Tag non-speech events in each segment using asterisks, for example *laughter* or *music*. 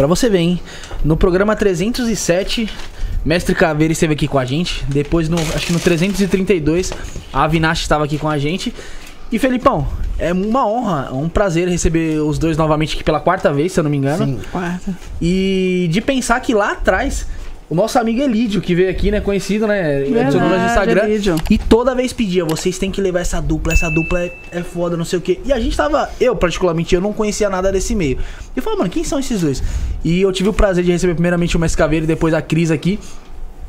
Pra você ver, hein? No programa 307, Mestre Caveira esteve aqui com a gente. Depois, no, acho que no 332, a Avinash estava aqui com a gente. E Felipão, é uma honra, um prazer receber os dois novamente aqui pela quarta vez, se eu não me engano. Sim. Quarta. E de pensar que lá atrás, o nosso amigo Elídio, que veio aqui, né? Conhecido, né? adicionou no Instagram. Elídio. E toda vez pedia, vocês têm que levar essa dupla, essa dupla é, é foda, não sei o quê. E a gente tava, eu particularmente, eu não conhecia nada desse meio. E eu falei, mano, quem são esses dois? E eu tive o prazer de receber primeiramente o Mestre Caveira e depois a Cris aqui.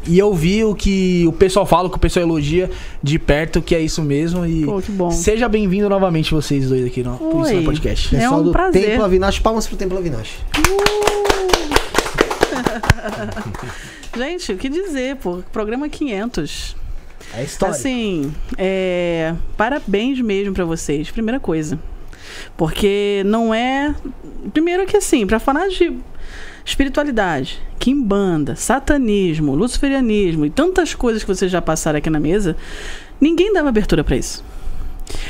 E eu vi o que o pessoal fala, o que o pessoal elogia de perto, que é isso mesmo. E Pô, que bom. seja bem-vindo novamente vocês dois aqui no, pro Isso Oi. no Podcast. É Pessoal um do prazer. Templo Avinash, palmas pro Templo Avinash. *laughs* Gente, o que dizer, pô? Programa 500. É história. Assim, é, parabéns mesmo pra vocês, primeira coisa. Porque não é. Primeiro que assim, pra falar de espiritualidade, quimbanda, satanismo, luciferianismo e tantas coisas que vocês já passaram aqui na mesa, ninguém dava abertura pra isso.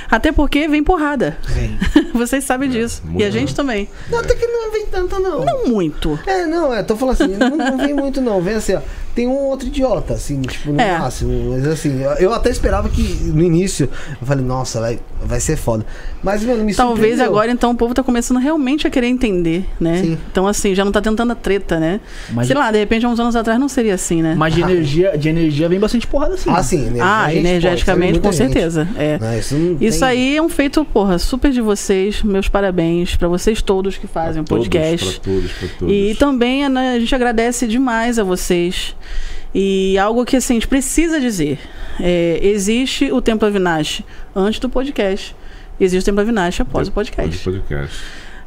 Até porque vem porrada. Vem. *laughs* Vocês sabem disso. E a gente também. Não, até que não vem tanto, não. Não muito. É, não, é, tô falando assim, não, não vem muito não, vem assim, ó, tem um outro idiota, assim, tipo, no É. máximo, mas assim, eu- eu até esperava que no início, eu falei, nossa, vai, vai ser foda, mas, mano, me Talvez surpreendeu. agora, então, o povo tá começando realmente a querer entender, né? Sim. Então, assim, já não tá tentando a treta, né? Mas- Sei lá, de repente, há uns anos atrás não seria assim, né? Mas de energia, de energia vem bastante porrada assim. Ah, sim, ah, energeticamente, energeticamente, com gente. certeza. É. Não, isso não Isso tem- aí é um feito, porra, super de vocês. Meus parabéns pra vocês todos que fazem o Pra todos, podcast. Pra todos, pra todos. E também né, a gente agradece demais a vocês. E algo que assim, a gente precisa dizer: é, existe o Templo Avinash antes do podcast. Existe o Templo Avinash após o podcast. podcast.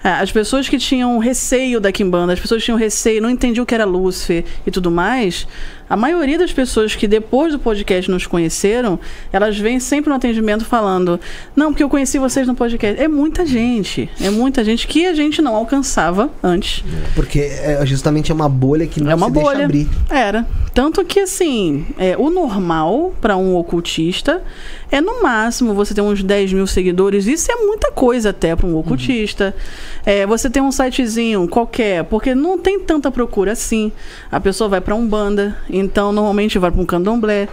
É, as pessoas que tinham receio da Kimbanda, as pessoas que tinham receio, não entendiam o que era Lúcifer e tudo mais, a maioria das pessoas que depois do podcast nos conheceram, elas vêm sempre no atendimento falando: Não, porque eu conheci vocês no podcast. É muita gente. É muita gente que a gente não alcançava antes. Porque é, justamente é uma bolha que não É uma se bolha. deixa abrir. Era. Tanto que, assim, é, o normal para um ocultista é no máximo você ter uns 10 mil seguidores. Isso é muita coisa até para um ocultista. É, você tem um sitezinho qualquer, porque não tem tanta procura assim. A pessoa vai para um banda, então normalmente vai para um candomblé.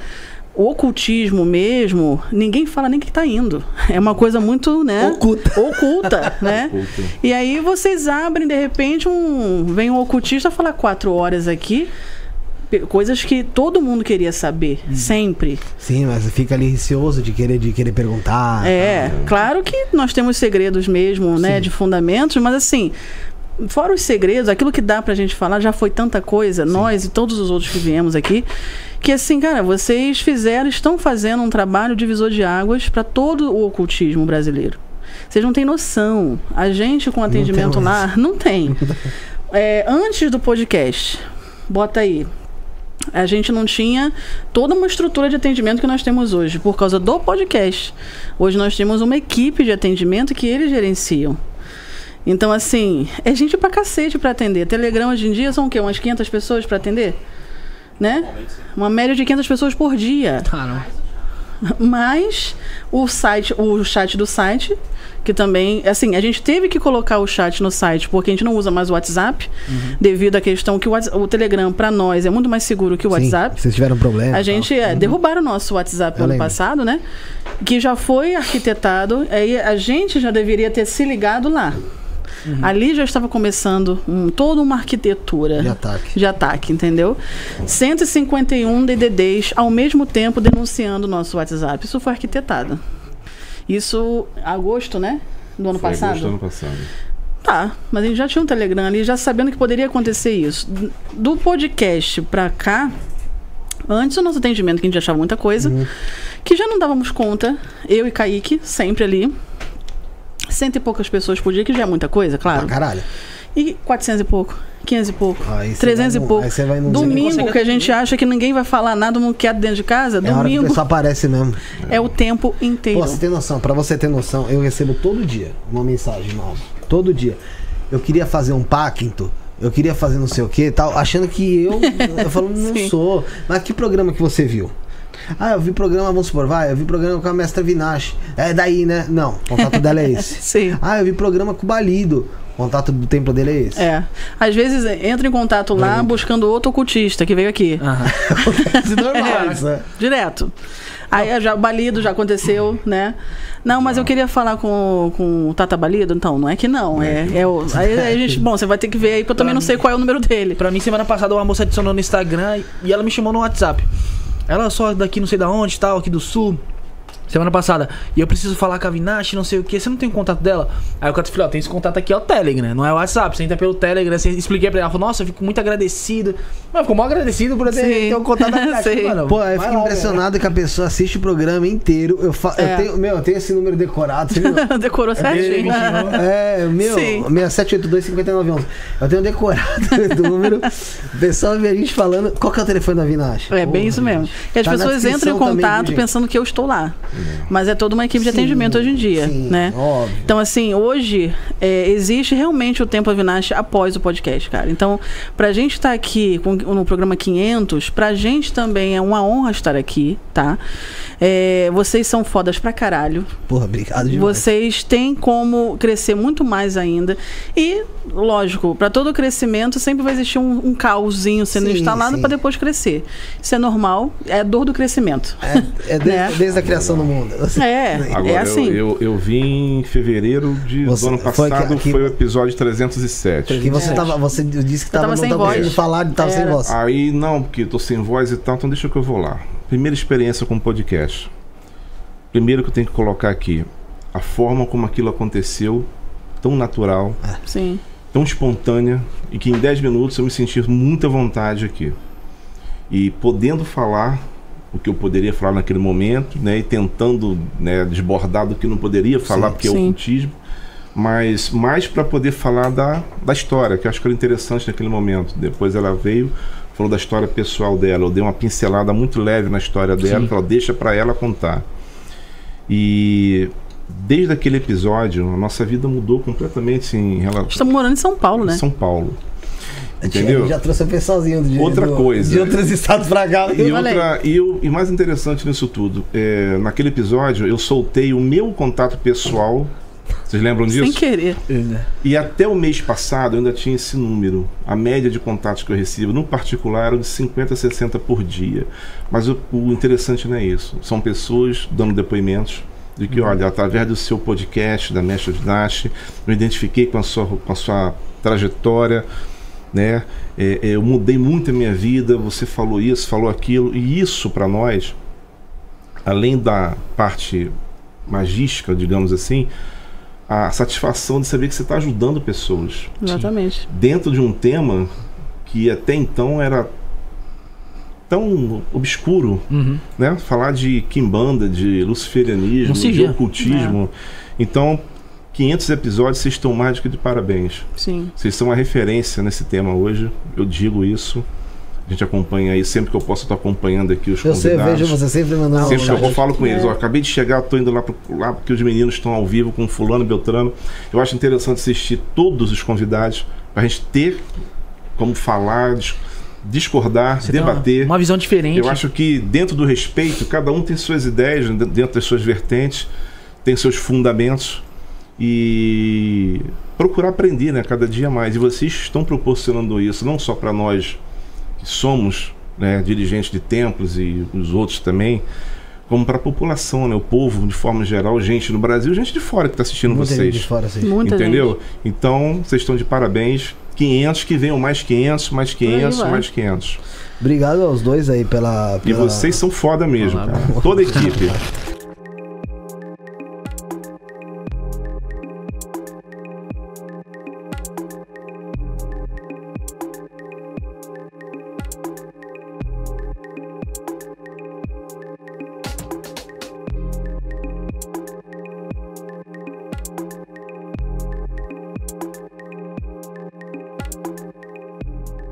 O ocultismo mesmo, ninguém fala nem que tá indo. É uma coisa muito, né? Oculta. *laughs* Oculta, né? Oculta. E aí vocês abrem, de repente, um. Vem um ocultista falar quatro horas aqui. Coisas que todo mundo queria saber, sempre. Sim, mas fica ali receoso de querer, de querer perguntar. É, claro que nós temos segredos mesmo, né, Sim. de fundamentos, mas assim, fora os segredos, aquilo que dá pra gente falar já foi tanta coisa, nós e todos os outros que viemos aqui, que assim, cara, vocês fizeram, estão fazendo um trabalho divisor de águas pra todo o ocultismo brasileiro. Vocês não têm noção. A gente com atendimento temos. lá, não tem. *laughs* É, antes do podcast, bota aí. A gente não tinha toda uma estrutura de atendimento que nós temos hoje, por causa do podcast. Hoje nós temos uma equipe de atendimento que eles gerenciam. Então, assim, é gente pra cacete pra atender. Telegram hoje em dia são o quê? Umas 500 pessoas pra atender? Né? Uma média de 500 pessoas por dia. Caramba. Mas o site, o chat do site, que também, assim, a gente teve que colocar o chat no site porque a gente não usa mais o WhatsApp, devido à questão que o, o Telegram para nós é muito mais seguro que o Sim, WhatsApp. Vocês tiveram problema. A gente é, derrubaram o nosso WhatsApp Eu ano lembro. passado, né? Que já foi arquitetado. Aí a gente já deveria ter se ligado lá. Ali já estava começando um, toda uma arquitetura De ataque. de ataque, entendeu? 151 DDDs ao mesmo tempo denunciando o nosso WhatsApp. Isso foi arquitetado. Isso agosto, né? Do ano Foi passado. agosto do ano passado. Tá, mas a gente já tinha um Telegram ali, já sabendo que poderia acontecer isso. Do podcast pra cá, antes do nosso atendimento, que a gente achava muita coisa, Uhum. que já não dávamos conta, eu e Kaique, sempre ali. Cento e poucas pessoas por dia, que já é muita coisa, claro. Pra caralho. E 400 e pouco, 500 e pouco, você 300 vai e pouco. aí você vai num- Domingo, que a gente acha que ninguém vai falar nada, não quer dentro de casa, É domingo pessoal aparece mesmo. é o tempo inteiro. Pô, você tem noção, pra você ter noção, eu recebo todo dia uma mensagem nova. Todo dia. Eu queria fazer um pacto, eu queria fazer não sei o que tal, achando que eu. *laughs* Eu falo, não sou. Mas que programa que você viu? Ah, eu vi programa, vamos supor, vai, eu vi programa com a mestra Vinache. É daí, né? Não, o contato dela é esse. *laughs* Sim. Ah, eu vi programa com o Balido. contato do templo dele é esse. É. Às vezes entra em contato lá buscando outro ocultista que veio aqui. *laughs* Aham. Acontece normal É. isso, né? Direto. Aí já o balido já aconteceu, né? Não, mas eu queria falar com, com o Tata Balido, então, não é que não. É, é o, aí a *laughs* gente, bom, você vai ter que ver aí, porque eu também não sei qual é o número dele. Pra mim, semana passada, uma moça adicionou no Instagram e ela me chamou no WhatsApp. Ela só daqui não sei da onde, tal, aqui do sul. Semana passada. E eu preciso falar com a Vinash, não sei o que. Você não tem o contato dela? Aí eu falei, ó, tem esse contato aqui, é o Telegram, não é o WhatsApp. Você entra pelo Telegram, você expliquei pra ela. Ela falou, nossa, eu fico muito agradecido. Mas ficou mal agradecido por ter, ter o contato da. *laughs* Mano, Pô, eu fico impressionado que a pessoa assiste o programa inteiro. Eu, fa... É. eu tenho, meu, eu tenho esse número decorado, você viu? *laughs* Decorou certinho. *laughs* É, meu, Sim. 6782-5911. Eu tenho decorado o número. O pessoal vê a gente falando. Qual que é o telefone da Vinache? É bem isso mesmo. gente. E as Tá pessoas entram em também, contato gente? pensando que eu estou lá. Mas é toda uma equipe de Sim, atendimento hoje em dia, sim, né? Óbvio. Então, assim, hoje é, existe realmente o Tempo Avinash após o podcast, cara. Então, pra gente estar aqui com- no programa 500, pra gente também é uma honra estar aqui, tá? É, vocês são fodas pra caralho. Porra, obrigado demais. Vocês têm como crescer muito mais ainda. E, lógico, para todo crescimento sempre vai existir um, um caosinho sendo Sim, instalado para depois crescer. Isso é normal, é a dor do crescimento. É, é de- *laughs* Né? desde a criação do mundo. É, *laughs* Agora, é assim. eu, eu, eu vim em fevereiro de, Você- do ano foi passado, que- foi, que- o episódio 307. Que você tava. Você disse que Eu tava, tava não sem voz. conseguindo falar, tava sem voz. Aí, não, porque tô sem voz e tal, então deixa que eu vou lá. Primeira experiência com podcast. Primeiro que eu tenho que colocar aqui, a forma como aquilo aconteceu, tão natural, Sim. tão espontânea, e que em 10 minutos eu me senti muita vontade aqui. E podendo falar o que eu poderia falar naquele momento, né, e tentando né, desbordar do que não poderia falar, Sim, porque é sim. ocultismo, mas mais para poder falar da, da história, que eu acho que era interessante naquele momento. Depois ela veio, falou da história pessoal dela, eu dei uma pincelada muito leve na história dela, Sim. falou, deixa para ela contar. E desde aquele episódio, a nossa vida mudou completamente em relação Estamos morando em São Paulo, né? São Paulo. A Entendeu? Já trouxe o pessoalzinho de, Outra do- coisa. de outros estados pra cá. E, outra, e, o- e mais interessante nisso tudo, é, naquele episódio eu soltei o meu contato pessoal. Vocês lembram disso? Sem querer. E até o mês passado eu ainda tinha esse número. A média de contatos que eu recebo, no particular, era de 50 a 60 por dia. Mas o, o interessante não é isso. São pessoas dando depoimentos de que, olha, através do seu podcast, da Mestre de Nash, eu identifiquei com a sua, com a sua trajetória, né? É, é, eu mudei muito a minha vida, você falou isso, falou aquilo. E isso, para nós, além da parte magística, digamos assim, a satisfação de saber que você está ajudando pessoas Exatamente. dentro de um tema que até então era tão obscuro, Uhum. né? Falar de quimbanda, de luciferianismo, de ocultismo. Então, 500 episódios, vocês estão mais do que de parabéns. Sim. Vocês são uma referência nesse tema hoje, eu digo isso. A gente acompanha aí, sempre que eu posso, eu tô acompanhando aqui os Eu sei, eu convidados. vejo você sempre mandando Sempre que eu vou, falo com eles. É. Ó, acabei de chegar, tô indo lá, pro, lá porque os meninos estão ao vivo com fulano, beltrano. Eu acho interessante assistir todos os convidados pra gente ter como falar, dis- discordar, Você uma- debater. Uma, visão diferente. Eu acho que dentro do respeito, cada um tem suas ideias, né, dentro das suas vertentes, tem seus fundamentos e procurar aprender, né, cada dia mais. E vocês estão proporcionando isso não só para nós que somos né, dirigentes de templos e os outros também, como para a população, né, o povo de forma geral, gente no Brasil, gente de fora que está assistindo Muita gente vocês. de fora, assim. Muita Entendeu? gente. Então, vocês estão de parabéns. 500, que venham mais 500, mais 500, vai. mais 500. Obrigado aos dois aí pela. E pela- vocês são foda mesmo. Toda a equipe. *laughs*